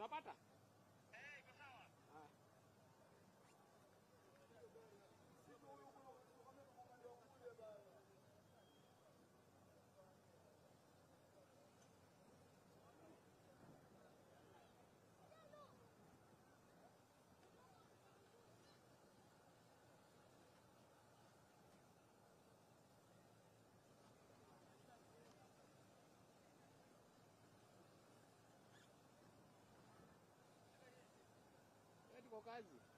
una pata. quase.